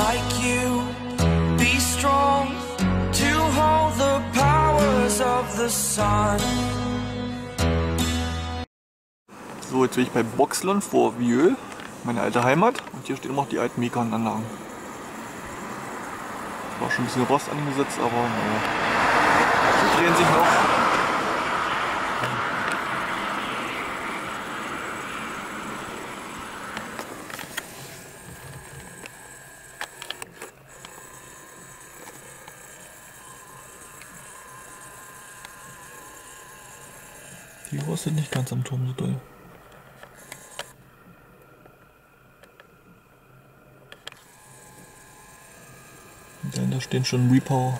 like you. Be strong to hold the powers of the sun. So, jetzt bin ich bei Boxlon vor Vieux, meine alte Heimat. Und hier stehen noch die alten Mekan-Anlagen. War schon ein bisschen Rost angesetzt, aber naja. Sie drehen sich noch. Die rostet nicht ganz am Turm so doll. Dahinter stehen schon Repower